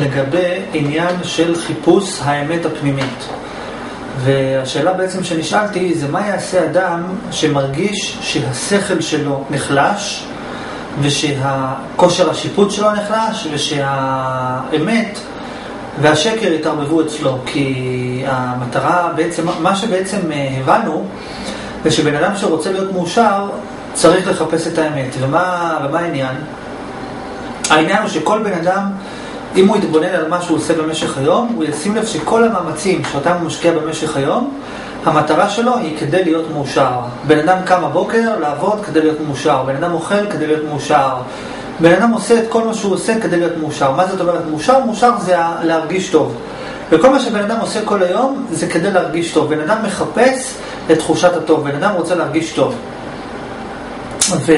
לגבי עניין של חיפוש האמת הפנימית. והשאלה בעצם שנשאלתי זה מה יעשה אדם שמרגיש שהשכל שלו נחלש ושהכושר השיפוט שלו נחלש ושהאמת והשקר התערבבו אצלו כי המטרה בעצם, מה שבעצם הבנו זה שבן אדם שרוצה להיות מאושר צריך לחפש את האמת ומה, ומה העניין? העניין הוא שכל בן אדם אם הוא יתבונן על מה שהוא עושה במשך היום, הוא ישים לב שכל המאמצים שאותם הוא משקיע במשך היום, המטרה שלו היא כדי להיות מאושר. בן אדם קם בבוקר לעבוד כדי להיות מאושר, בן אדם אוכל כדי להיות מאושר. בן אדם עושה את כל מה שהוא עושה כדי להיות מאושר. מה זאת אומרת מאושר? מאושר זה להרגיש טוב. וכל מה שבן אדם עושה כל היום זה כדי להרגיש טוב. בן אדם מחפש את תחושת הטוב, בן אדם רוצה להרגיש טוב. ו...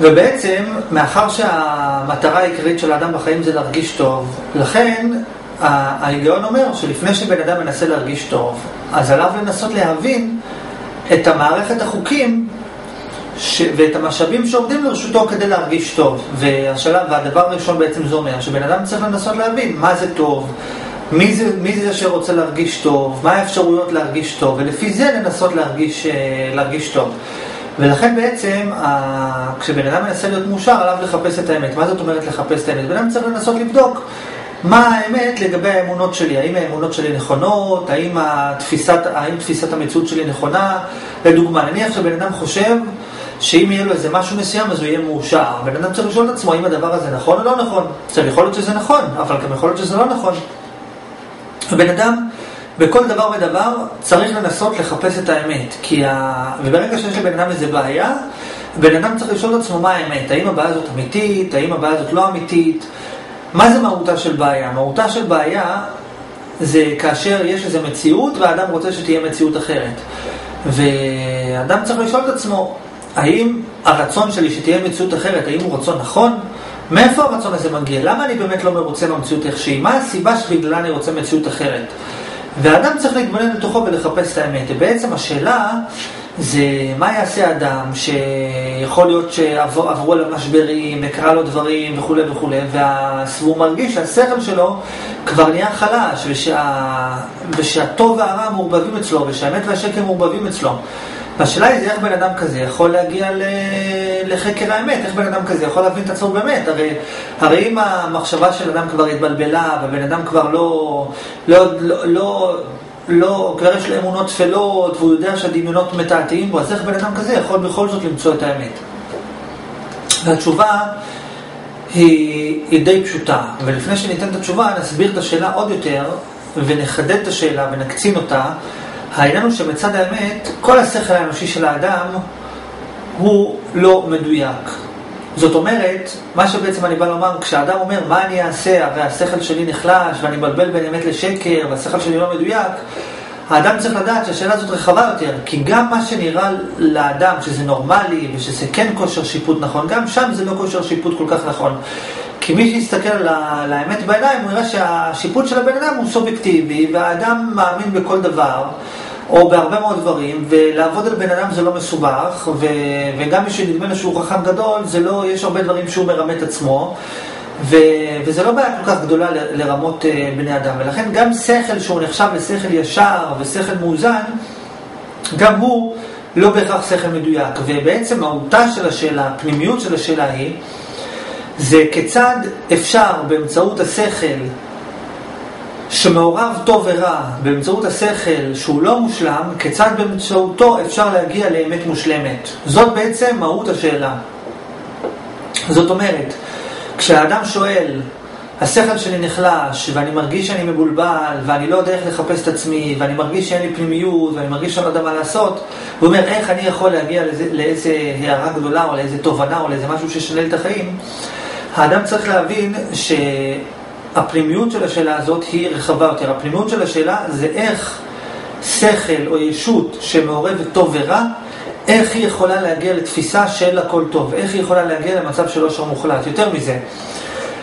ובעצם, מאחר שהמטרה העיקרית של האדם בחיים זה להרגיש טוב, לכן ההיגיון אומר שלפני שבן אדם מנסה להרגיש טוב, אז עליו לנסות להבין את המערכת החוקים ש... ואת המשאבים שעומדים לרשותו כדי להרגיש טוב. והשלב, והדבר הראשון בעצם זה אומר שבן אדם צריך לנסות להבין מה זה טוב, מי זה, מי זה שרוצה להרגיש טוב, מה האפשרויות להרגיש טוב, ולפי זה לנסות להרגיש, אה, להרגיש טוב. ולכן בעצם, כשבן אדם מנסה להיות מאושר, עליו לחפש את האמת. מה זאת אומרת לחפש את האמת? בן אדם צריך לנסות לבדוק מה האמת לגבי האמונות שלי. האם האמונות שלי נכונות? האם, התפיסת, האם תפיסת המציאות שלי נכונה? לדוגמה, נניח שבן אדם חושב שאם יהיה לו איזה משהו מסוים אז הוא יהיה מאושר. בן אדם צריך לשאול את עצמו האם הדבר הזה נכון או לא נכון. עכשיו יכול להיות שזה נכון, אבל גם יכול להיות שזה לא נכון. הבן אדם בכל דבר ודבר צריך לנסות לחפש את האמת. כי ה... וברגע שיש לבן אדם איזה בעיה, בן אדם צריך לשאול את עצמו מה האמת. האם הבעיה הזאת אמיתית? האם הבעיה הזאת לא אמיתית? מה זה מהותה של בעיה? מהותה של בעיה זה כאשר יש איזו מציאות והאדם רוצה שתהיה מציאות אחרת. ואדם צריך לשאול את עצמו, האם הרצון שלי שתהיה מציאות אחרת, האם הוא רצון נכון? מאיפה הרצון הזה מגיע? למה אני באמת לא מרוצה מהמציאות איך שהיא? מה הסיבה שבגללה אני רוצה מציאות אחרת? והאדם צריך להתבונן לתוכו ולחפש את האמת. ובעצם השאלה זה מה יעשה אדם שיכול להיות שעברו עליו משברים, וקרה לו דברים וכולי וכולי, והוא מרגיש שהשכל שלו כבר נהיה חלש, ושה... ושהטוב והרע מעורבבים אצלו, ושהאמת והשקר מעורבבים אצלו. והשאלה היא איך בן אדם כזה יכול להגיע. לחקר האמת, איך בן אדם כזה יכול להבין את עצמו באמת, הרי, הרי אם המחשבה של אדם כבר התבלבלה, והבן אדם כבר לא, לא, לא, לא, לא, כבר יש לו אמונות טפלות, והוא יודע שהדמיונות מתעתעים בו, אז איך בן אדם כזה יכול בכל זאת למצוא את האמת? והתשובה היא, היא די פשוטה, ולפני שניתן את התשובה נסביר את השאלה עוד יותר, ונחדד את השאלה ונקצין אותה. העניין הוא שמצד האמת, כל השכל האנושי של האדם הוא לא מדויק. זאת אומרת, מה שבעצם אני בא לומר, כשאדם אומר מה אני אעשה, הרי השכל שלי נחלש ואני מבלבל בין אמת לשקר והשכל שלי לא מדויק, האדם צריך לדעת שהשאלה הזאת רחבה יותר, כי גם מה שנראה לאדם שזה נורמלי ושזה כן כושר שיפוט נכון, גם שם זה לא כושר שיפוט כל כך נכון. כי מי שיסתכל על האמת בעיניים, הוא יראה שהשיפוט של הבן אדם הוא סובייקטיבי, והאדם מאמין בכל דבר. או בהרבה מאוד דברים, ולעבוד על בן אדם זה לא מסובך, ו... וגם מי שנדמה לו שהוא חכם גדול, זה לא, יש הרבה דברים שהוא מרמה את עצמו, ו... וזה לא בעיה כל כך גדולה ל... לרמות uh, בני אדם, ולכן גם שכל שהוא נחשב לשכל ישר ושכל מאוזן, גם הוא לא בהכרח שכל מדויק, ובעצם מהותה של השאלה, הפנימיות של השאלה היא, זה כיצד אפשר באמצעות השכל שמעורב טוב ורע באמצעות השכל שהוא לא מושלם, כיצד באמצעותו אפשר להגיע לאמת מושלמת. זאת בעצם מהות השאלה. זאת אומרת, כשהאדם שואל, השכל שלי נחלש, ואני מרגיש שאני מבולבל, ואני לא יודע איך לחפש את עצמי, ואני מרגיש שאין לי פנימיות, ואני מרגיש שאני לא יודע מה לעשות, הוא אומר, איך אני יכול להגיע לאיזה, הערה גדולה, או לאיזה תובנה, או לאיזה משהו שישנה את החיים, האדם צריך להבין ש... הפנימיות של השאלה הזאת היא רחבה יותר. הפנימיות של השאלה זה איך שכל או ישות שמעורבת טוב ורע, איך היא יכולה להגיע לתפיסה של הכל טוב, איך היא יכולה להגיע למצב של עושר מוחלט. יותר מזה,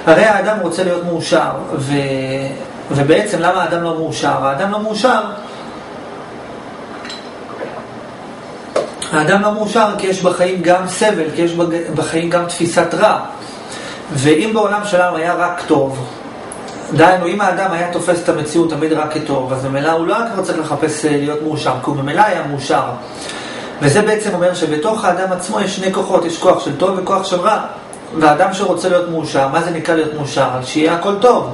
הרי האדם רוצה להיות מאושר, ו... ובעצם למה האדם לא מאושר? האדם לא מאושר האדם לא מאושר כי יש בחיים גם סבל, כי יש בחיים גם תפיסת רע. ואם בעולם שלנו היה רק טוב, דהיינו, אם האדם היה תופס את המציאות תמיד רק כטוב, אז ממילא הוא לא היה כבר צריך לחפש להיות מאושר, כי הוא ממילא היה מאושר. וזה בעצם אומר שבתוך האדם עצמו יש שני כוחות, יש כוח של טוב וכוח של רע. ואדם שרוצה להיות מאושר, מה זה נקרא להיות מאושר? שיהיה הכל טוב.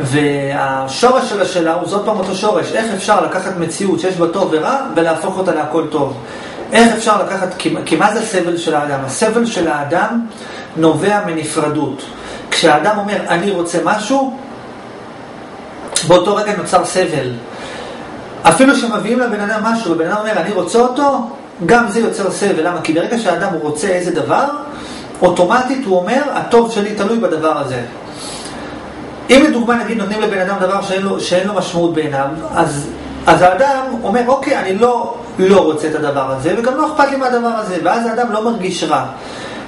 והשורש של השאלה הוא זאת פעם אותו שורש, איך אפשר לקחת מציאות שיש בה טוב ורע ולהפוך אותה להכל טוב. איך אפשר לקחת, כי מה זה סבל של האדם? הסבל של האדם נובע מנפרדות. כשהאדם אומר אני רוצה משהו, באותו רגע נוצר סבל. אפילו שמביאים לבן אדם משהו, ובן אדם אומר אני רוצה אותו, גם זה יוצר סבל. למה? כי ברגע שהאדם רוצה איזה דבר, אוטומטית הוא אומר, הטוב שלי תלוי בדבר הזה. אם לדוגמה נגיד נותנים לבן אדם דבר שאין לו, שאין לו משמעות בעיניו, אז, אז האדם אומר, אוקיי, אני לא, לא רוצה את הדבר הזה, וגם לא אכפת לי מהדבר הזה, ואז האדם לא מרגיש רע.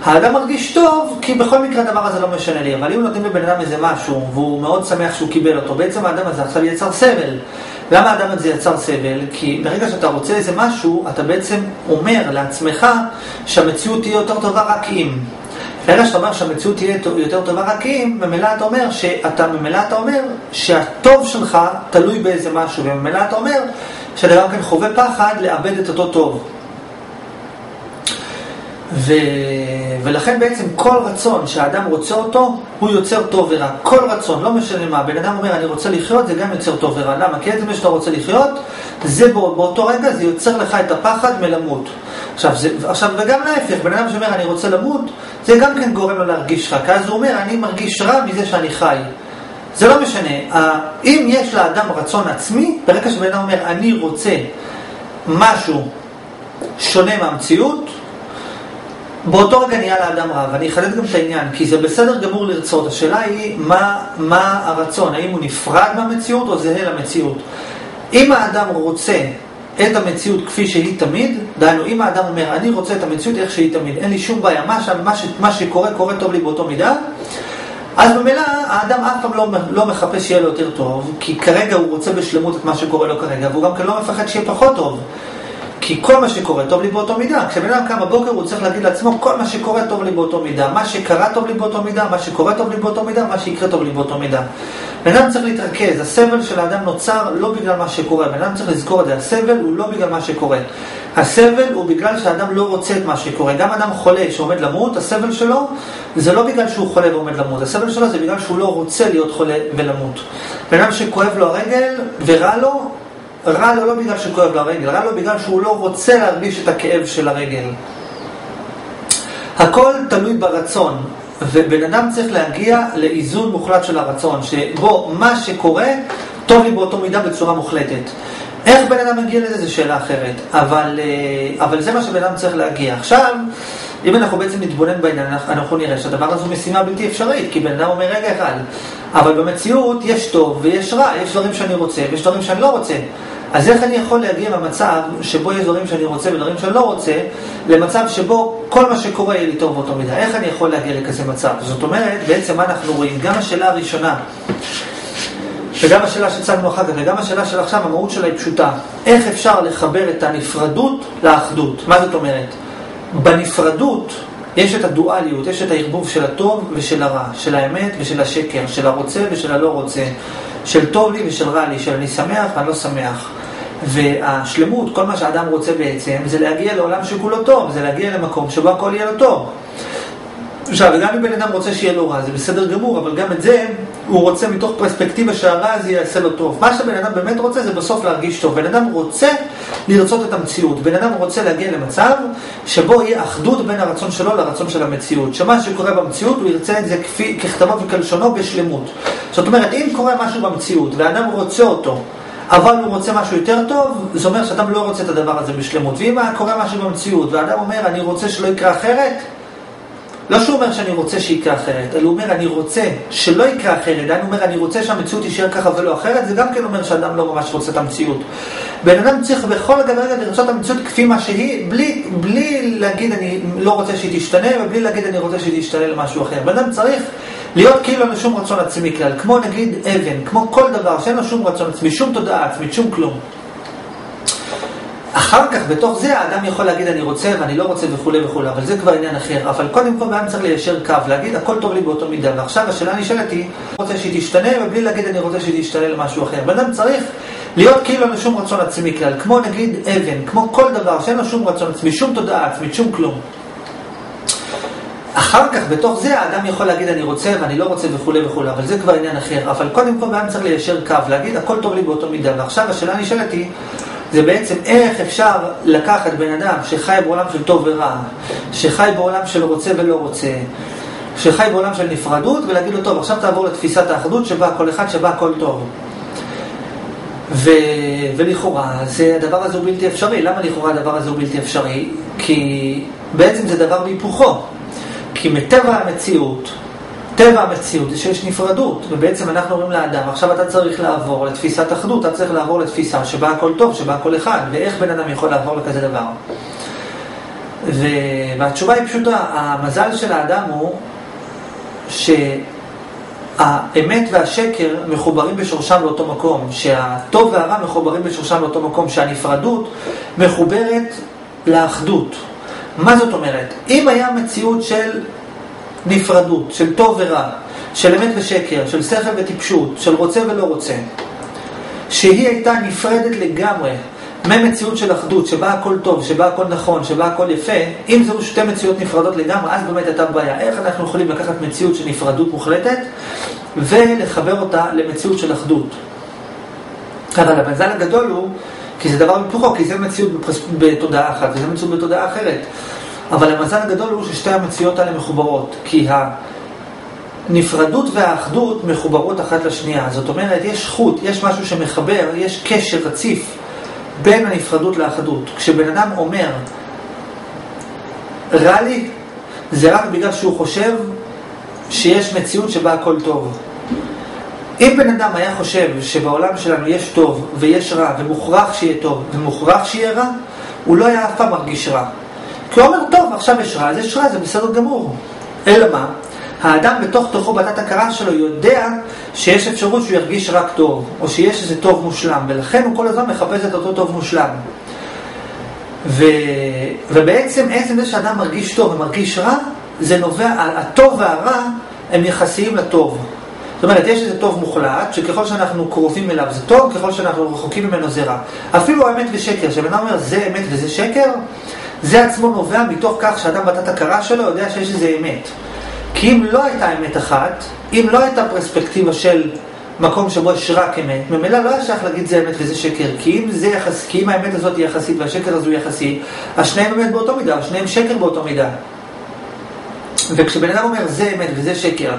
האדם מרגיש טוב, כי בכל מקרה הדבר הזה לא משנה לי, אבל אם נותנים לבן אדם איזה משהו, והוא מאוד שמח שהוא קיבל אותו, בעצם האדם הזה עכשיו יצר סבל. למה האדם הזה יצר סבל? כי ברגע שאתה רוצה איזה משהו, אתה בעצם אומר לעצמך שהמציאות תהיה יותר טובה רק אם. ברגע שאתה אומר שהמציאות תהיה יותר טובה רק אם, ממילא אתה אומר שאתה, ממילא אתה אומר שהטוב שלך תלוי באיזה משהו, וממילא אתה אומר שאתה גם כן חווה פחד לאבד את אותו טוב. ו... ולכן בעצם כל רצון שהאדם רוצה אותו, הוא יוצר טוב ורע. כל רצון, לא משנה מה. בן אדם אומר, אני רוצה לחיות, זה גם יוצר טוב ורע. למה? כי עצם שאתה רוצה לחיות, זה באותו רגע, זה יוצר לך את הפחד מלמות. עכשיו, זה, עכשיו, וגם להפך, בן אדם שאומר, אני רוצה למות, זה גם כן גורם לו להרגיש רע. כי אז הוא אומר, אני מרגיש רע מזה שאני חי. זה לא משנה. אם יש לאדם רצון עצמי, ברגע שבן אדם אומר, אני רוצה משהו שונה מהמציאות, באותו רגע נהיה לאדם רע, ואני אחדד גם את העניין, כי זה בסדר גמור לרצות, השאלה היא מה, מה הרצון, האם הוא נפרד מהמציאות או זהה למציאות. אם האדם רוצה את המציאות כפי שהיא תמיד, דהיינו, אם האדם אומר, אני רוצה את המציאות איך שהיא תמיד, אין לי שום בעיה, מה, מה, מה שקורה, קורה טוב לי באותו מידה, אז במילא האדם אף פעם לא, לא מחפש שיהיה לו יותר טוב, כי כרגע הוא רוצה בשלמות את מה שקורה לו כרגע, והוא גם כן לא מפחד שיהיה פחות טוב. כי כל מה שקורה טוב לי באותו מידה. כשבן אדם קם בבוקר הוא צריך להגיד לעצמו, כל מה שקורה טוב לי באותו מידה. מה שקרה טוב לי באותו מידה, מה שקורה טוב לי באותו מידה, מה שיקרה טוב לי באותו מידה. בן אדם צריך להתרכז, הסבל של האדם נוצר לא בגלל מה שקורה. בן אדם צריך לזכור את זה, הסבל הוא לא בגלל מה שקורה. הסבל הוא בגלל שהאדם לא רוצה את מה שקורה. גם אדם חולה שעומד למות, הסבל שלו זה לא בגלל שהוא חולה ועומד למות. הסבל שלו זה בגלל שהוא לא רוצה להיות חולה ולמות. בן אדם שכואב לו הרגל ורע לו, רע לו לא בגלל שכואב לו הרגל, רע לו בגלל שהוא לא רוצה להרגיש את הכאב של הרגל. הכל תלוי ברצון, ובן אדם צריך להגיע לאיזון מוחלט של הרצון, שבו מה שקורה טוב לי באותו מידה בצורה מוחלטת. איך בן אדם מגיע לזה זו שאלה אחרת, אבל, אה, אבל זה מה שבן אדם צריך להגיע. עכשיו, אם אנחנו בעצם נתבונן בעניין, אנחנו נראה שהדבר הזה הוא משימה בלתי אפשרית, כי בן אדם אומר רגע אחד, אבל במציאות יש טוב ויש רע, יש דברים שאני רוצה ויש דברים שאני לא רוצה. אז איך אני יכול להגיע למצב שבו יש דברים שאני רוצה ודברים שאני לא רוצה, למצב שבו כל מה שקורה יהיה לי טוב באותו מידה? איך אני יכול להגיע לכזה מצב? זאת אומרת, בעצם מה אנחנו רואים? גם השאלה הראשונה, וגם השאלה שהצגנו אחר כך, וגם השאלה של עכשיו, המהות שלה היא פשוטה. איך אפשר לחבר את הנפרדות לאחדות? מה זאת אומרת? בנפרדות יש את הדואליות, יש את הערבוב של הטוב ושל הרע, של האמת ושל השקר, של הרוצה ושל הלא רוצה, של טוב לי ושל רע לי, של אני שמח ואני לא שמח. והשלמות, כל מה שאדם רוצה בעצם, זה להגיע לעולם שכולו טוב, זה להגיע למקום שבו הכל יהיה לו טוב. עכשיו, גם אם בן אדם רוצה שיהיה לו רע, זה בסדר גמור, אבל גם את זה הוא רוצה מתוך פרספקטיבה שהרע הזה יעשה לו טוב. מה שבן אדם באמת רוצה זה בסוף להרגיש טוב. בן אדם רוצה לרצות את המציאות. בן אדם רוצה להגיע למצב שבו יהיה אחדות בין הרצון שלו לרצון של המציאות. שמה שקורה במציאות הוא ירצה את זה כפי, ככתבו וכלשונו בשלמות. זאת אומרת, אם קורה משהו במציאות והאדם רוצה אותו, אבל הוא רוצה משהו יותר טוב, זה אומר שאדם לא רוצה את הדבר הזה בשלמות. ואם קורה משהו במציאות והאדם אומר, אני רוצה שלא יקרה אחרת, לא שהוא אומר שאני רוצה שיקרה אחרת, אלא הוא אומר אני רוצה שלא יקרה אחרת, דהיינו אומר אני רוצה שהמציאות תישאר ככה ולא אחרת, זה גם כן אומר שאדם לא ממש רוצה את המציאות. בן אדם צריך בכל רגע ורגע לרצות את המציאות כפי מה שהיא, בלי, בלי להגיד אני לא רוצה שהיא תשתנה, ובלי להגיד אני רוצה שהיא תשתנה למשהו אחר. בן אדם צריך להיות כאילו אין לו שום רצון עצמי כלל, כמו נגיד אבן, כמו כל דבר שאין לו שום רצון עצמי, שום תודעה עצמית, שום כלום. אחר כך, בתוך זה, האדם יכול להגיד אני רוצה ואני לא רוצה וכולי וכולי, אבל זה כבר עניין אחר. אבל קודם כל, האדם צריך ליישר קו, להגיד הכל טוב לי באותו מידה. ועכשיו השאלה נשאלת היא, רוצה שהיא תשתנה, ובלי להגיד אני רוצה שהיא תשתנה למשהו אחר. בן צריך להיות כאילו אין לו שום רצון עצמי כלל, כמו נגיד אבן, כמו כל דבר שאין לו שום רצון עצמי, שום תודעה עצמית, שום כלום. אחר כך, בתוך זה, האדם יכול להגיד אני רוצה ואני לא רוצה וכולי וכולי, אבל זה כבר עניין אחר. אבל קודם כל, האדם צריך ליישר קו, להגיד הכל טוב לי באותו מידה. ועכשיו השאלה נשאלת היא, זה בעצם איך אפשר לקחת בן אדם שחי בעולם של טוב ורע, שחי בעולם של רוצה ולא רוצה, שחי בעולם של נפרדות, ולהגיד לו, טוב, עכשיו תעבור לתפיסת האחדות שבה כל אחד שבה הכל טוב. ו... ולכאורה, זה, הדבר הזה הוא בלתי אפשרי. למה לכאורה הדבר הזה הוא בלתי אפשרי? כי בעצם זה דבר בהיפוכו. כי מטבע המציאות, טבע המציאות זה שיש נפרדות, ובעצם אנחנו אומרים לאדם, עכשיו אתה צריך לעבור לתפיסת אחדות, אתה צריך לעבור לתפיסה שבה הכל טוב, שבה הכל אחד, ואיך בן אדם יכול לעבור לכזה דבר? ו... והתשובה היא פשוטה, המזל של האדם הוא שהאמת והשקר מחוברים בשורשם לאותו מקום, שהטוב והרע מחוברים בשורשם לאותו מקום, שהנפרדות מחוברת לאחדות. מה זאת אומרת? אם היה מציאות של נפרדות, של טוב ורע, של אמת ושקר, של שכל וטיפשות, של רוצה ולא רוצה, שהיא הייתה נפרדת לגמרי ממציאות של אחדות, שבה הכל טוב, שבה הכל נכון, שבה הכל יפה, אם זהו שתי מציאות נפרדות לגמרי, אז באמת הייתה בעיה. איך אנחנו יכולים לקחת מציאות של נפרדות מוחלטת ולחבר אותה למציאות של אחדות? אבל המזל הגדול הוא, כי זה דבר מפוחו, כי זה מציאות בתודעה אחת וזה מציאות בתודעה אחרת. אבל המזל הגדול הוא ששתי המציאות האלה מחוברות, כי הנפרדות והאחדות מחוברות אחת לשנייה. זאת אומרת, יש חוט, יש משהו שמחבר, יש קשר רציף בין הנפרדות לאחדות. כשבן אדם אומר, רע לי, זה רק בגלל שהוא חושב שיש מציאות שבה הכל טוב. אם בן אדם היה חושב שבעולם שלנו יש טוב ויש רע ומוכרח שיהיה טוב ומוכרח שיהיה רע, הוא לא היה אף פעם מרגיש רע. כי הוא אומר, טוב, עכשיו יש רע, אז יש רע, זה בסדר גמור. אלא מה? האדם בתוך תוכו, בתת הכרה שלו, יודע שיש אפשרות שהוא ירגיש רק טוב, או שיש איזה טוב מושלם, ולכן הוא כל הזמן מחפש את אותו טוב מושלם. ו... ובעצם עצם זה שאדם מרגיש טוב ומרגיש רע, זה נובע, הטוב והרע הם יחסיים לטוב. זאת אומרת, יש איזה טוב מוחלט, שככל שאנחנו קרובים אליו זה טוב, ככל שאנחנו רחוקים ממנו זה רע. אפילו האמת ושקר, שבן אדם אומר זה אמת וזה שקר, זה עצמו נובע מתוך כך שאדם בתת הכרה שלו יודע שיש איזה אמת. כי אם לא הייתה אמת אחת, אם לא הייתה פרספקטיבה של מקום שבו יש רק אמת, ממילא לא היה שייך להגיד זה אמת וזה שקר, כי אם, זה יחס, כי אם האמת הזאת היא יחסית והשקר הזה הוא יחסי, אז שניהם אמת באותו מידה, שניהם שקר באותו מידה. וכשבן אדם אומר זה אמת וזה שקר,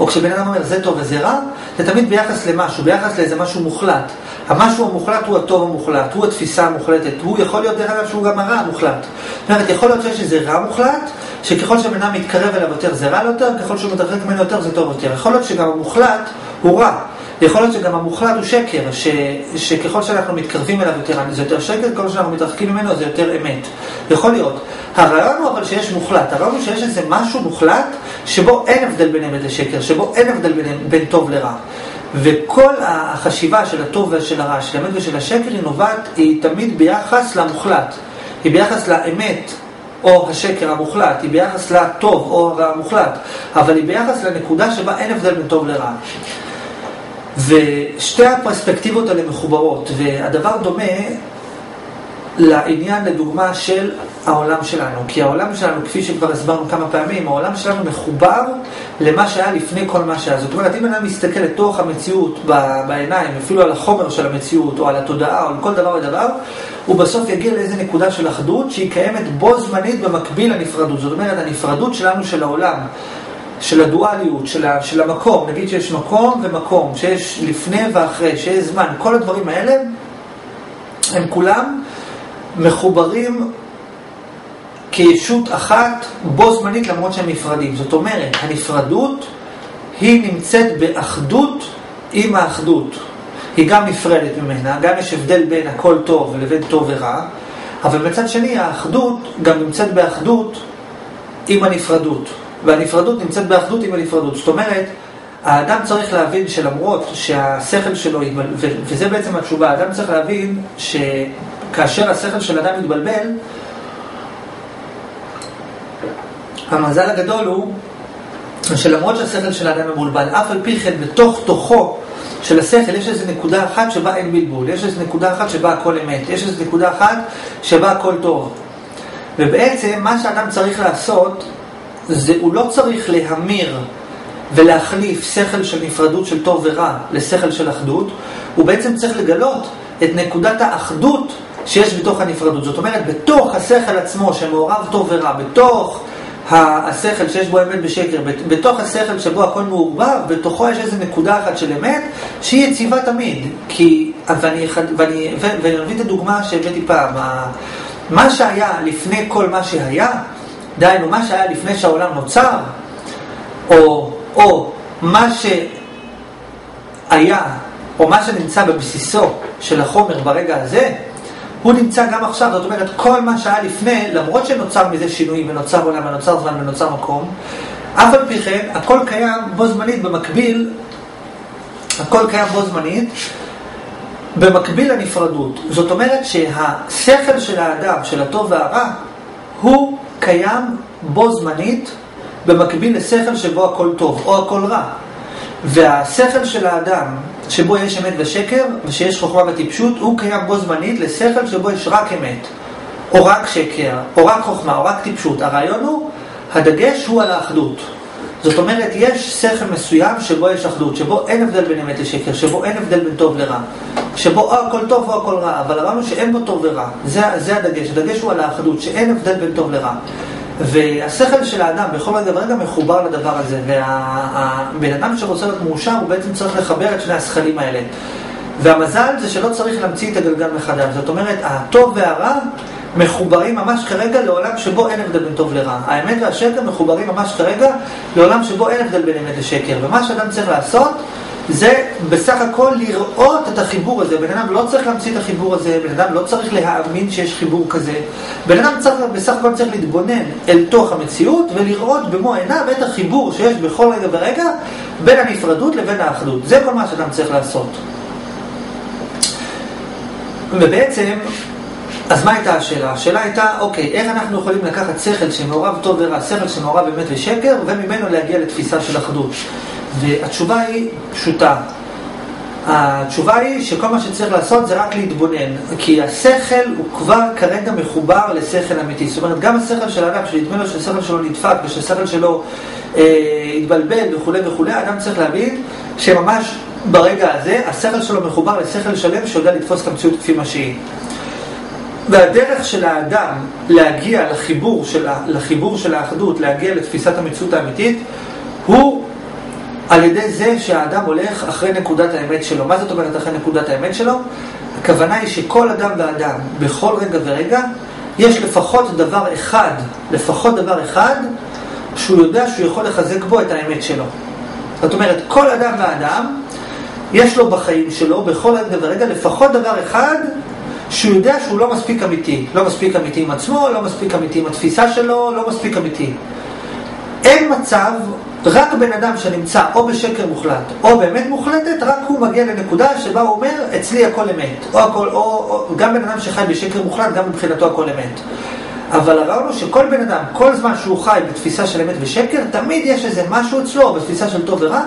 או כשבן אדם אומר זה טוב וזה רע, זה תמיד ביחס למשהו, ביחס לאיזה משהו מוחלט. המשהו המוחלט הוא הטוב המוחלט, הוא התפיסה המוחלטת, הוא יכול להיות דרך אגב שהוא גם הרע המוחלט. זאת אומרת, יכול להיות שיש איזה רע מוחלט, שככל שבן אדם מתקרב אליו יותר זה רע יותר, ככל שהוא מתרחק ממנו יותר זה טוב יותר. יכול להיות שגם המוחלט הוא רע. יכול להיות שגם המוחלט הוא שקר, ש, שככל שאנחנו מתקרבים אליו יותר זה יותר שקר, ככל שאנחנו מתרחקים ממנו זה יותר אמת. יכול להיות. הרעיון הוא אבל שיש מוחלט, הרעיון הוא שיש איזה משהו מוחלט שבו אין הבדל בין אמת לשקר, שבו אין הבדל בין, בין טוב לרע. וכל החשיבה של הטוב ושל הרע, של האמת ושל השקר, היא נובעת, היא תמיד ביחס למוחלט. היא ביחס לאמת או השקר המוחלט, היא ביחס לטוב או המוחלט, אבל היא ביחס לנקודה שבה אין הבדל בין טוב לרע. ושתי הפרספקטיבות האלה מחוברות, והדבר דומה לעניין, לדוגמה, של העולם שלנו. כי העולם שלנו, כפי שכבר הסברנו כמה פעמים, העולם שלנו מחובר למה שהיה לפני כל מה שהיה. זאת אומרת, אם אדם מסתכל לתוך המציאות בעיניים, אפילו על החומר של המציאות, או על התודעה, או על כל דבר ודבר, הוא בסוף יגיע לאיזה נקודה של אחדות שהיא קיימת בו זמנית במקביל לנפרדות. זאת אומרת, הנפרדות שלנו של העולם, של הדואליות, של, ה, של המקום, נגיד שיש מקום ומקום, שיש לפני ואחרי, שיש זמן, כל הדברים האלה, הם כולם מחוברים כישות אחת בו זמנית למרות שהם נפרדים. זאת אומרת, הנפרדות היא נמצאת באחדות עם האחדות. היא גם נפרדת ממנה, גם יש הבדל בין הכל טוב לבין טוב ורע, אבל מצד שני האחדות גם נמצאת באחדות עם הנפרדות. והנפרדות נמצאת באחדות עם הנפרדות. זאת אומרת, האדם צריך להבין שלמרות שהשכל שלו, וזה בעצם התשובה, האדם צריך להבין ש... כאשר השכל של אדם מתבלבל, המזל הגדול הוא שלמרות שהשכל של האדם מבולבל, אף על פי כן בתוך תוכו של השכל יש איזו נקודה אחת שבה אין בלבול, יש איזו נקודה אחת שבה הכל אמת, יש איזו נקודה אחת שבה הכל טוב. ובעצם מה שאדם צריך לעשות, זה הוא לא צריך להמיר ולהחליף שכל של נפרדות של טוב ורע לשכל של אחדות, הוא בעצם צריך לגלות את נקודת האחדות שיש בתוך הנפרדות. זאת אומרת, בתוך השכל עצמו שמעורב טוב ורע, בתוך השכל שיש בו אמת בשקר, בתוך השכל שבו הכל מעורבב, בתוכו יש איזו נקודה אחת של אמת שהיא יציבה תמיד. כי, ואני, ואני, ואני אביא את הדוגמה שהבאתי פעם, מה שהיה לפני כל מה שהיה, דהיינו מה שהיה לפני שהעולם נוצר, או, או מה שהיה, או מה שנמצא בבסיסו של החומר ברגע הזה, הוא נמצא גם עכשיו, זאת אומרת, כל מה שהיה לפני, למרות שנוצר מזה שינויים, ונוצר עולם, ונוצר זמן, ונוצר מקום, אף על פי כן, הכל קיים בו זמנית, במקביל, הכל קיים בו זמנית, במקביל לנפרדות. זאת אומרת שהשכל של האדם, של הטוב והרע, הוא קיים בו זמנית, במקביל לשכל שבו הכל טוב, או הכל רע. והשכל של האדם, שבו יש אמת ושקר, ושיש חוכמה וטיפשות, הוא קיים בו זמנית לשכל שבו יש רק אמת, או רק שקר, או רק חוכמה, או רק טיפשות. הרעיון הוא, הדגש הוא על האחדות. זאת אומרת, יש שכל מסוים שבו יש אחדות, שבו אין הבדל בין אמת לשקר, שבו אין הבדל בין טוב לרע, שבו או הכל טוב או הכל רע, אבל הוא שאין בו טוב ורע. זה, זה הדגש, הדגש הוא על האחדות, שאין הבדל בין טוב לרע. והשכל של האדם בכל רגע ורגע מחובר לדבר הזה, והבן אדם שרוצה להיות מאושר הוא בעצם צריך לחבר את שני השכלים האלה. והמזל זה שלא צריך להמציא את הגלגל מחדש, זאת אומרת, הטוב והרע מחוברים ממש כרגע לעולם שבו אין הבדל בין טוב לרע. האמת והשקר מחוברים ממש כרגע לעולם שבו אין הבדל בין אמת לשקר. ומה שאדם צריך לעשות זה בסך הכל לראות את החיבור הזה. בן אדם לא צריך להמציא את החיבור הזה, בן אדם לא צריך להאמין שיש חיבור כזה. בן אדם צריך, בסך הכל צריך להתבונן אל תוך המציאות ולראות במו עיניו את החיבור שיש בכל רגע ורגע בין הנפרדות לבין האחדות. זה כל מה שאדם צריך לעשות. ובעצם, אז מה הייתה השאלה? השאלה הייתה, אוקיי, איך אנחנו יכולים לקחת שכל שמעורב טוב ורע, שכל שמעורב אמת ושקר, וממנו להגיע לתפיסה של אחדות. והתשובה היא פשוטה. התשובה היא שכל מה שצריך לעשות זה רק להתבונן, כי השכל הוא כבר כרגע מחובר לשכל אמיתי. זאת אומרת, גם השכל של האדם, שנדמה לו שהשכל שלו נדפק ושהשכל שלו אה, התבלבל וכולי וכולי, האדם צריך להבין שממש ברגע הזה השכל שלו מחובר לשכל שלם שיודע לתפוס את המציאות כפי מה שהיא. והדרך של האדם להגיע לחיבור של, לחיבור של האחדות, להגיע לתפיסת המציאות האמיתית, הוא על ידי זה שהאדם הולך אחרי נקודת האמת שלו. מה זאת אומרת אחרי נקודת האמת שלו? הכוונה היא שכל אדם ואדם, בכל רגע ורגע, יש לפחות דבר אחד, לפחות דבר אחד, שהוא יודע שהוא יכול לחזק בו את האמת שלו. זאת אומרת, כל אדם ואדם, יש לו בחיים שלו, בכל רגע ורגע, לפחות דבר אחד שהוא יודע שהוא לא מספיק אמיתי. לא מספיק אמיתי עם עצמו, לא מספיק אמיתי עם התפיסה שלו, לא מספיק אמיתי. אין מצב, רק בן אדם שנמצא או בשקר מוחלט או באמת מוחלטת, רק הוא מגיע לנקודה שבה הוא אומר, אצלי הכל אמת. או הכל, או, או גם בן אדם שחי בשקר מוחלט, גם מבחינתו הכל אמת. אבל הוא שכל בן אדם, כל זמן שהוא חי בתפיסה של אמת ושקר, תמיד יש איזה משהו אצלו, בתפיסה של טוב ורע,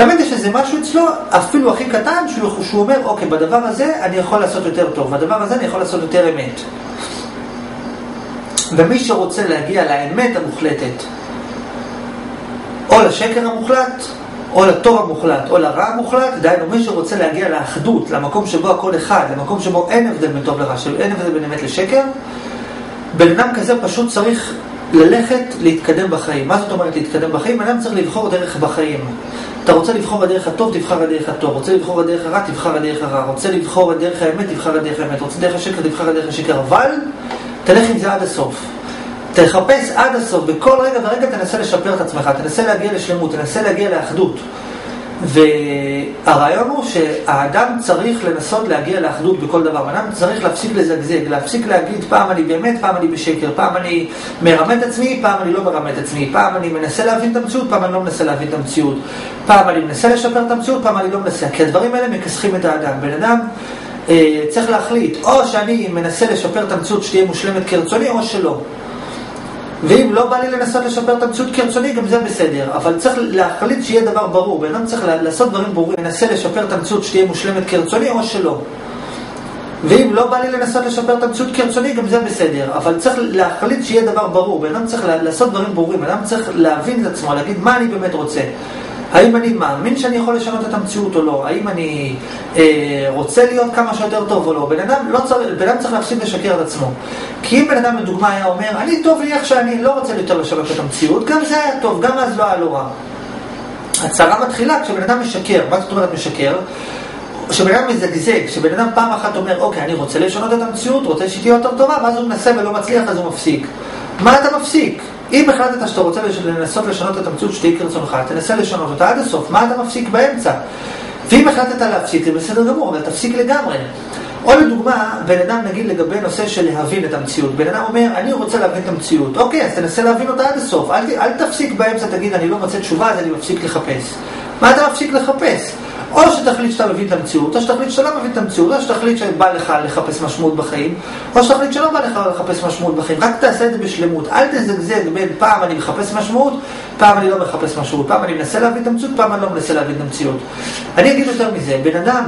תמיד יש איזה משהו אצלו, אפילו הכי קטן, שהוא, שהוא אומר, אוקיי, בדבר הזה אני יכול לעשות יותר טוב, בדבר הזה אני יכול לעשות יותר אמת. ומי שרוצה להגיע לאמת המוחלטת, או לשקר המוחלט, או לטוב המוחלט, או לרע המוחלט, דהיינו מי שרוצה להגיע לאחדות, למקום שבו הכל אחד, למקום שבו אין הבדל בין טוב לרע, שאין הבדל בין אמת לשקר, בן אדם כזה פשוט צריך ללכת להתקדם בחיים. מה זאת אומרת להתקדם בחיים? אדם צריך לבחור דרך בחיים. אתה רוצה לבחור בדרך הטוב, תבחר בדרך הטוב. רוצה לבחור בדרך הרע, תבחר בדרך הרע. רוצה לבחור בדרך האמת, תבחר בדרך האמת. רוצה דרך השקר, תבחר בדרך השקר. אבל, תלך עם זה עד הסוף. תחפש עד הסוף, בכל רגע ורגע תנסה לשפר את עצמך, תנסה להגיע לשלמות, תנסה להגיע לאחדות. והרעיון הוא שהאדם צריך לנסות להגיע לאחדות בכל דבר. האדם צריך להפסיק לזגזג, להפסיק להגיד פעם אני באמת, פעם אני בשקר, פעם אני מרמה את עצמי, פעם אני לא מרמה את עצמי, פעם אני מנסה להבין את המציאות, פעם אני לא מנסה להבין את המציאות, פעם אני מנסה לשפר את המציאות, פעם אני לא מנסה. כי הדברים האלה מכסחים את האדם. בן אדם אה, צריך להחליט, או שאני מנסה לשפר את המציאות שתהיה מושלמת כרצוני, או שלא. ואם לא בא לי לנסות לשפר את המציאות כרצוני, גם זה בסדר. אבל צריך להחליט שיהיה דבר ברור. בן אדם צריך לעשות דברים ברורים, לנסה לשפר את המציאות שתהיה מושלמת כרצוני, או שלא. ואם לא בא לי לנסות לשפר את המציאות כרצוני, גם זה בסדר. אבל צריך להחליט שיהיה דבר ברור. בן אדם צריך לעשות דברים ברורים. בן אדם צריך להבין את עצמו, להגיד מה אני באמת רוצה. האם אני מאמין שאני יכול לשנות את המציאות או לא? האם אני אה, רוצה להיות כמה שיותר טוב או לא? בן אדם, לא צריך, בן אדם צריך להפסיק לשקר את עצמו. כי אם בן אדם לדוגמה היה אומר, אני טוב לי איך שאני, לא רוצה יותר לשנות את המציאות, גם זה היה טוב, גם אז לא היה לא רע. הצהרה מתחילה כשבן אדם משקר, מה זאת אומרת משקר? כשבן אדם מזגזג, כשבן אדם פעם אחת אומר, אוקיי, אני רוצה לשנות את המציאות, רוצה שתהיה יותר טובה, ואז הוא מנסה ולא מצליח, אז הוא מפסיק. מה אתה מפסיק? אם החלטת שאתה רוצה לנסות לשנות את המציאות שתהיה כרצונך, תנסה לשנות אותה עד הסוף, מה אתה מפסיק באמצע? ואם החלטת להפסיק, זה בסדר גמור, אבל תפסיק לגמרי. או לדוגמה, בן אדם נגיד לגבי נושא של להבין את המציאות. בן אדם אומר, אני רוצה להבין את המציאות. אוקיי, אז תנסה להבין אותה עד הסוף. אל, אל תפסיק באמצע, תגיד, אני לא מוצא תשובה, אז אני מפסיק לחפש. מה אתה מפסיק לחפש? או שתחליט שאתה מבין את המציאות, או שתחליט שאתה לא מבין את המציאות, או שתחליט שבא לך לחפש משמעות בחיים, או שתחליט שלא בא לך לחפש משמעות בחיים. רק תעשה את זה בשלמות. אל תזגזג בין פעם אני מחפש משמעות, פעם אני לא מחפש משמעות. פעם אני מנסה להבין את המציאות, פעם אני לא מנסה להבין את המציאות. אני אגיד יותר מזה, בן אדם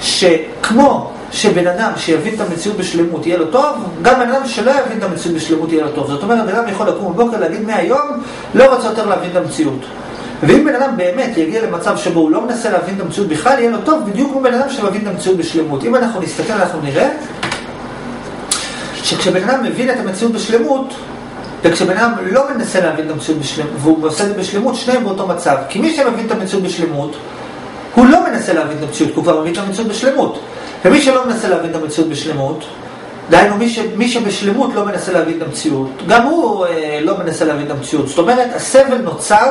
שכמו שבן אדם שיבין את המציאות בשלמות יהיה לו טוב, גם בן אדם שלא יבין את המציאות בשלמות יהיה לו טוב. זאת אומרת, בן אדם יכול לקום בבוקר להגיד מהיום, לא רוצה יותר להבין את המציאות. ואם בן אדם באמת יגיע למצב שבו הוא לא מנסה להבין את המציאות בכלל, יהיה לו טוב בדיוק כמו בן אדם שמבין את המציאות בשלמות. אם אנחנו נסתכל, אנחנו נראה שכשבן אדם מבין את המציאות בשלמות, וכשבן אדם לא מנסה להבין את המציאות בשלמות, והוא עושה את זה בשלמות, שניהם באותו מצב. כי מי שמבין את המציאות בשלמות, הוא לא מנסה להבין את המציאות, הוא כבר מבין את המציאות בשלמות. ומי שלא מנסה להבין את המציאות בשלמות, דהיינו, מי, ש, מי שבשלמות לא מנסה להבין את המציאות, גם הוא אה, לא מנסה להבין את המציאות. זאת אומרת, הסבל נוצר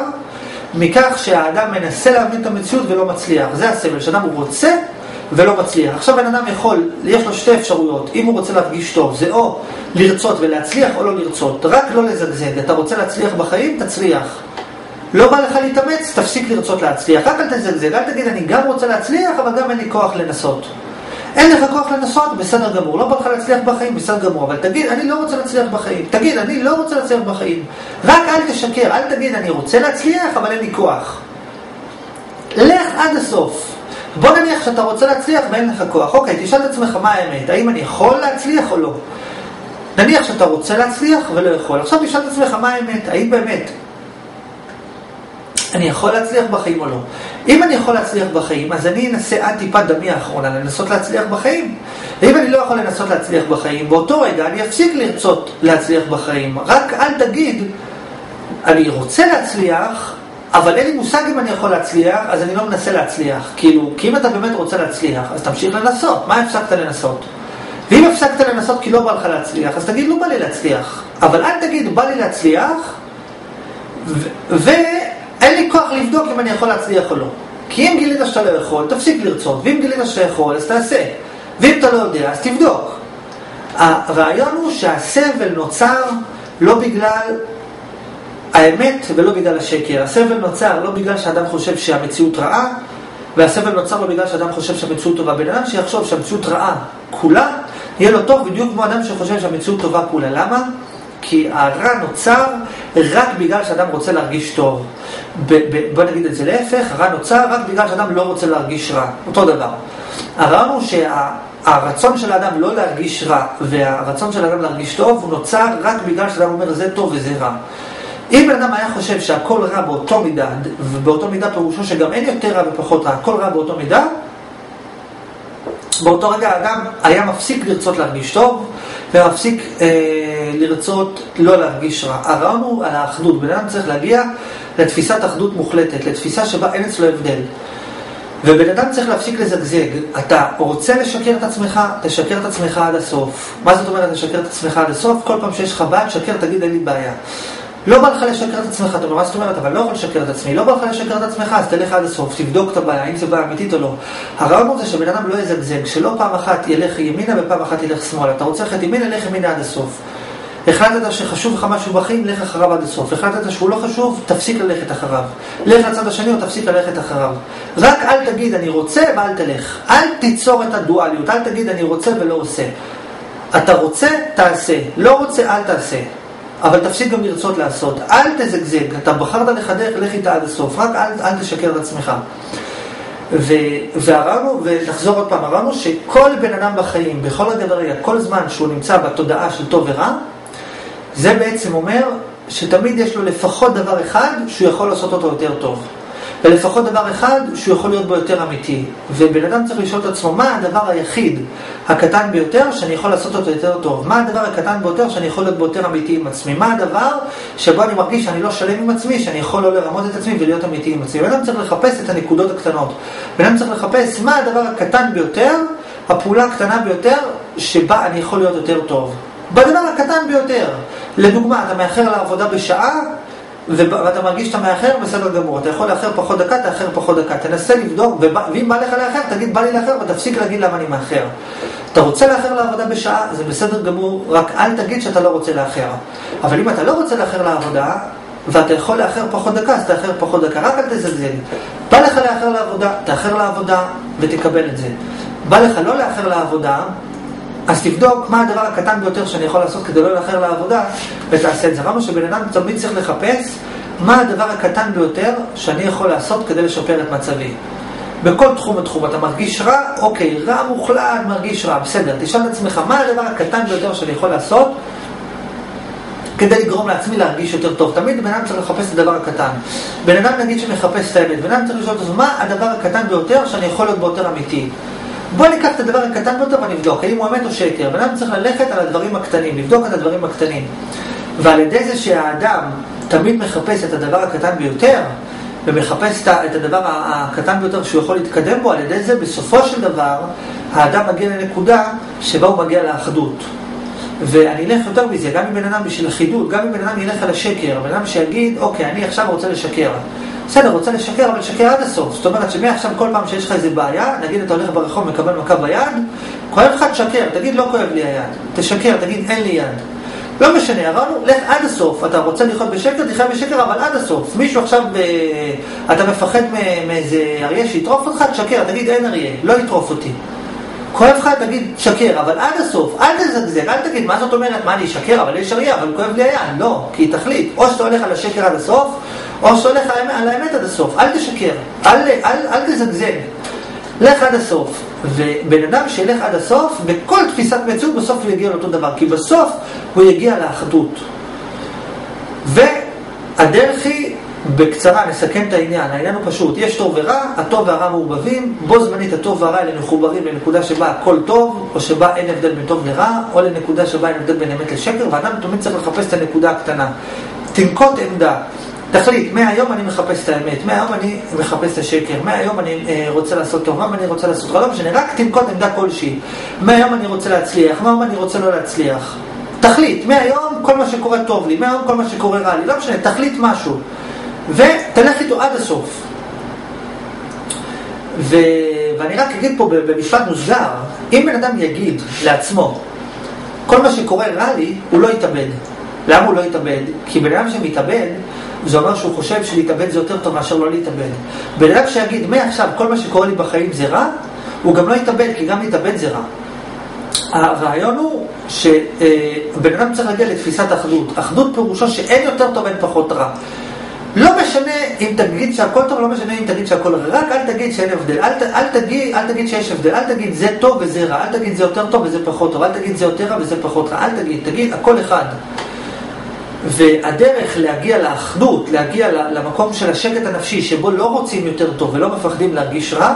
מכך שהאדם מנסה להבין את המציאות ולא מצליח. זה הסבל, שאדם הוא רוצה ולא מצליח. עכשיו בן אדם יכול, יש לו שתי אפשרויות, אם הוא רוצה להרגיש טוב, זה או לרצות ולהצליח או לא לרצות, רק לא לזגזג. אתה רוצה להצליח בחיים, תצליח. לא בא לך להתאמץ, תפסיק לרצות להצליח. רק אל תזגזג, אל תגיד אני גם רוצה להצליח, אבל גם אין לי כוח לנסות. אין לך כוח לנסות, בסדר גמור. לא בא לך להצליח בחיים, בסדר גמור. אבל תגיד, אני לא רוצה להצליח בחיים. תגיד, אני לא רוצה להצליח בחיים. רק אל תשקר, אל תגיד, אני רוצה להצליח, אבל אין לי כוח. לך עד הסוף. בוא נניח שאתה רוצה להצליח ואין לך כוח. אוקיי, תשאל את עצמך מה האמת. האם אני יכול להצליח או לא? נניח שאתה רוצה להצליח ולא יכול. עכשיו תשאל את עצמך מה האמת. האם באמת אני יכול להצליח בחיים או לא. אם אני יכול להצליח בחיים, אז אני אנסה עד טיפת דמי האחרונה לנסות להצליח בחיים. ואם אני לא יכול לנסות להצליח בחיים, באותו רגע אני אפסיק לרצות להצליח בחיים. רק אל תגיד, אני רוצה להצליח, אבל אין לי מושג אם אני יכול להצליח, אז אני לא מנסה להצליח. כאילו, כי אם אתה באמת רוצה להצליח, אז תמשיך לנסות. מה הפסקת לנסות? ואם הפסקת לנסות כי לא בא לך להצליח, אז תגיד, לא בא לי להצליח. אבל אל תגיד, בא לי להצליח, ו... ו- אין לי כוח לבדוק אם אני יכול להצליח או לא. כי אם גילית שאתה לא יכול, תפסיק לרצות, ואם גילית שאתה יכול, אז תעשה. ואם אתה לא יודע, אז תבדוק. הרעיון הוא שהסבל נוצר לא בגלל האמת ולא בגלל השקר. הסבל נוצר לא בגלל שאדם חושב שהמציאות רעה, והסבל נוצר לא בגלל שאדם חושב שהמציאות טובה. בן אדם שיחשוב שהמציאות רעה כולה, יהיה לו טוב בדיוק כמו אדם שחושב שהמציאות טובה כולה. למה? כי הרע נוצר רק בגלל שאדם רוצה להרגיש טוב. בוא נגיד את זה להפך, הרע נוצר רק בגלל שאדם לא רוצה להרגיש רע. אותו דבר. הרעיון הוא שהרצון של האדם לא להרגיש רע והרצון של האדם להרגיש טוב הוא נוצר רק בגלל שאדם אומר זה טוב וזה רע. אם בן אדם היה חושב שהכל רע באותו מידה, ובאותו מידה פירושו שגם אין יותר רע ופחות רע, הכל רע באותו מידה, באותו רגע האדם היה מפסיק לרצות להרגיש טוב, ומפסיק אה, לרצות לא להרגיש רע. הרעיון הוא על האחדות. בן אדם צריך להגיע לתפיסת אחדות מוחלטת, לתפיסה שבה אין אצלו הבדל. ובן אדם צריך להפסיק לזגזג. אתה רוצה לשקר את עצמך, תשקר את עצמך עד הסוף. מה זאת אומרת לשקר את עצמך עד הסוף? כל פעם שיש לך בעיה, תשקר, תגיד אין לי בעיה. לא בא לך לשקר את עצמך, אתה זאת אומרת, אבל לא יכול לשקר את עצמי, לא בא לך לשקר את עצמך, אז תלך עד הסוף, תבדוק את הבעיה, אם זו בעיה אמיתית או לא. הרעיון הוא זה שבן אדם לא יזגזג, שלא פעם אחת ילך ימינה ופעם אחת ילך שמאלה. אתה רוצה ללכת ימינה, לך ימינה עד הסוף. החלטת שחשוב לך משהו בחיים, לך אחריו עד הסוף. החלטת שהוא לא חשוב, תפסיק ללכת אחריו. לך לצד השני או תפסיק ללכת אחריו. רק אל תגיד אני רוצה ואל תלך. אל תיצור את הדואליות, אל תגיד אני רוצה ולא עושה. אתה רוצה, תעשה. לא רוצה, אל תעשה. אבל תפסיק גם לרצות לעשות. אל תזגזג, אתה בחרת לך דרך, לך איתה עד הסוף. רק אל, אל תשקר לעצמך. והרענו, ונחזור עוד פעם, הרענו שכל בן אדם בחיים, בכל הדבריה, כל זמן שהוא נמצא בתודעה של טוב ורע, זה בעצם אומר שתמיד יש לו לפחות דבר אחד שהוא יכול לעשות אותו יותר טוב. ולפחות דבר אחד שהוא יכול להיות בו יותר אמיתי. ובן אדם צריך לשאול את עצמו, מה הדבר היחיד הקטן ביותר שאני יכול לעשות אותו יותר טוב? מה הדבר הקטן ביותר שאני יכול להיות בו יותר אמיתי עם עצמי? מה הדבר שבו אני מרגיש שאני לא שלם עם עצמי, שאני יכול לא לרמות את עצמי ולהיות אמיתי עם עצמי? בן אדם צריך לחפש את הנקודות הקטנות. בן אדם צריך לחפש מה הדבר הקטן ביותר, הפעולה הקטנה ביותר, שבה אני יכול להיות יותר טוב. בדבר הקטן ביותר. לדוגמה, אתה מאחר לעבודה בשעה, ואתה מרגיש שאתה מאחר, בסדר גמור. אתה יכול לאחר פחות דקה, תאחר פחות דקה. תנסה לבדוק, ואם בא לך לאחר, תגיד בא לי לאחר, ותפסיק להגיד למה אני מאחר. אתה רוצה לאחר לעבודה בשעה, זה בסדר גמור, רק אל תגיד שאתה לא רוצה לאחר. אבל אם אתה לא רוצה לאחר לעבודה, ואתה יכול לאחר פחות דקה, אז תאחר פחות דקה, רק אל תזלזל. בא לך לאחר לעבודה, תאחר לעבודה ותקבל את זה. בא לך לא לאחר לעבודה, אז תבדוק מה הדבר הקטן ביותר שאני יכול לעשות כדי לא לאחר לעבודה, ותעשה את זה. אמרנו שבן אדם תמיד צריך לחפש מה הדבר הקטן ביותר שאני יכול לעשות כדי לשפר את מצבי. בכל תחום ותחום אתה מרגיש רע, אוקיי, רע מוחלט, מרגיש רע, בסדר. תשאל את עצמך, מה הדבר הקטן ביותר שאני יכול לעשות כדי לגרום לעצמי להרגיש יותר טוב. תמיד בן אדם צריך לחפש את הדבר הקטן. בן אדם נגיד שמחפש את האמת, בן אדם צריך לשאול את עצמו, מה הדבר הקטן ביותר שאני יכול להיות בו אמיתי? בוא ניקח את הדבר הקטן ביותר ונבדוק, האם הוא אמת או שקר. בן אדם צריך ללכת על הדברים הקטנים, לבדוק את הדברים הקטנים. ועל ידי זה שהאדם תמיד מחפש את הדבר הקטן ביותר, ומחפש את הדבר הקטן ביותר שהוא יכול להתקדם בו, על ידי זה בסופו של דבר האדם מגיע לנקודה שבה הוא מגיע לאחדות. ואני אלך יותר מזה, גם אם בן אדם בשביל אחידות, גם אם בן אדם ילך על השקר, בן אדם שיגיד, אוקיי, אני עכשיו רוצה לשקר. בסדר, רוצה לשקר, אבל לשקר עד הסוף. זאת אומרת שמעכשיו כל פעם שיש לך איזה בעיה, נגיד אתה הולך ברחוב, מקבל מכה ביד, כואב לך, תשקר, תגיד לא כואב לי היד. תשקר, תגיד אין לי יד. לא משנה, אמרנו, לך עד הסוף. אתה רוצה לחיות בשקר, תחיה בשקר, אבל עד הסוף. מישהו עכשיו, אה, אתה מפחד מאיזה אריה שיטרוף אותך, תשקר, תגיד אין אריה, לא יטרוף אותי. כואב לך, תגיד, שקר, אבל עד הסוף, אל תזגזג, אל תגיד, מה זאת אומרת, מה אני אשקר, אבל יש אריה, אבל כואב לי היד, לא, כי היא תחליט, או שאתה הולך על השקר עד הסוף, או שאתה הולך על האמת עד הסוף, אל תשקר, אל, אל, אל תזגזג, לך עד הסוף. ובן אדם שילך עד הסוף, בכל תפיסת מציאות בסוף הוא יגיע לאותו דבר, כי בסוף הוא יגיע לאחדות. והדרך היא בקצרה נסכם את העניין, העניין הוא פשוט, יש טוב ורע, הטוב והרע מעורבבים, בו זמנית הטוב והרע האלה מחוברים לנקודה שבה הכל טוב, או שבה אין הבדל בין טוב לרע, או לנקודה שבה אין הבדל בין אמת לשקר, ואדם תמיד צריך לחפש את הנקודה הקטנה. תנקוט עמדה, תחליט, מהיום אני מחפש את האמת, מהיום אני מחפש את השקר, מהיום אני אה, רוצה לעשות טוב, מהיום אני רוצה לעשות לא משנה, רק תנקוט עמדה כלשהי. מהיום אני רוצה להצליח, מהיום אני רוצה לא להצליח. תחליט, מהיום כל מה שקורה טוב לי, מהיום כל מה שקורה רע לי, לא משנה, תחליט משהו. ותלך איתו עד הסוף. ו... ואני רק אגיד פה במשפט מוסגר, אם בן אדם יגיד לעצמו, כל מה שקורה רע לי, הוא לא יתאבד. למה הוא לא יתאבד? כי בן אדם שמתאבד, זה אומר שהוא חושב שלהתאבד זה יותר טוב מאשר לא להתאבד. בן אדם שיגיד, מעכשיו כל מה שקורה לי בחיים זה רע, הוא גם לא יתאבד, כי גם להתאבד זה רע. הרעיון הוא שבן אדם צריך להגיע לתפיסת אחדות. אחדות פירושו שאין יותר טוב, אין פחות רע. לא משנה אם תגיד שהכל טוב, לא משנה אם תגיד שהכל רע, רק אל תגיד שאין הבדל. אל, אל, תגיד, אל תגיד שיש הבדל, אל תגיד זה טוב וזה רע, אל תגיד זה יותר טוב וזה פחות טוב, אל תגיד זה יותר רע וזה פחות רע, אל תגיד, תגיד הכל אחד. והדרך להגיע לאחדות, להגיע למקום של השקט הנפשי, שבו לא רוצים יותר טוב ולא מפחדים להרגיש רע,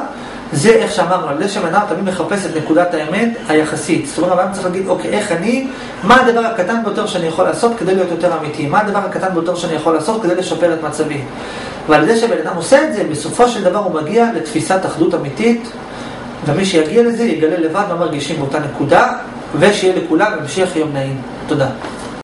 זה איך שאמרנו, על זה אדם תמיד מחפש את נקודת האמת היחסית. זאת אומרת, אדם צריך להגיד, אוקיי, איך אני, מה הדבר הקטן ביותר שאני יכול לעשות כדי להיות יותר אמיתי? מה הדבר הקטן ביותר שאני יכול לעשות כדי לשפר את מצבי? ועל זה שבן אדם עושה את זה, בסופו של דבר הוא מגיע לתפיסת אחדות אמיתית, ומי שיגיע לזה יגלה לבד מה מרגישים באותה נקודה, ושיהיה לכולם המשך יום נעים. תודה.